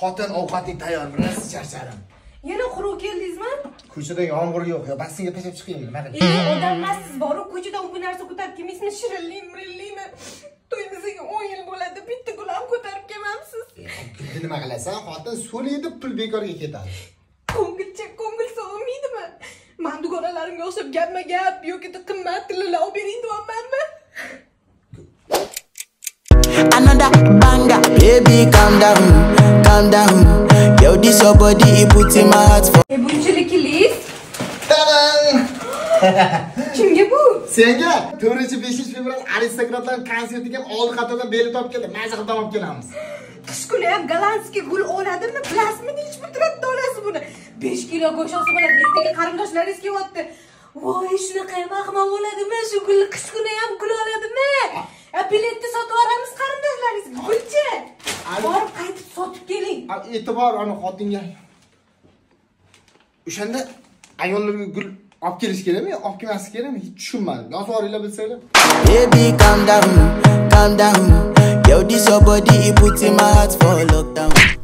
xotin ovqating tayyor rosa charchadim Yana quruq keldingizmi? ko'chada yomg'ir yo'q yo basseynga tashlab chiqaymi nima qilib Endi odam emassiz boru ko'chadan bu narsa ko'tarib kelmaysizmi? Shirinlik, mirinlikmi? To'yimizga 10 yil bo'ladi, bitta gul ham ko'tarib kelmamsiz. gulni nima qilasan xotin so'liydi pul bekorga ketadi Ko'ngilcha ko'ngil sog'maydimi? Men dugonalarimga o'xshab gapma gap yoki qimmat tillar olib bering deyapmanmi? Another banger, baby, calm down, calm down. Yo, this your body, it puts in my heart for. E bunchalikingiz tadang kimga bu? senga to'rtinchi beshinchi fevral aristokratlar konsertiga oldi qatordan beli topib keldi maza qilib olib kelamiz Qish kuni ham gollandskiy gul oladimi? Bilasizmi nech pul turadi donasi buni? 5 kilo go'sht olsa bo'ladi. Ertaga qarindoshlaringiz kelyapti. Voy, shunaqa ham ahmoq bo'ladimi? Shu gulni qish kuni ham gul oladimi? Ya Qaytib sotib keling. E'tibor ana xotinga o'shanda ayollarga gul olib kelish kerakmi olib kelmaslik kerakmi hech tushunmadim yozib yuboringlar bilsanglar Baby, calm down, calm down. Yo, this your body, it puts in my heart for lockdown.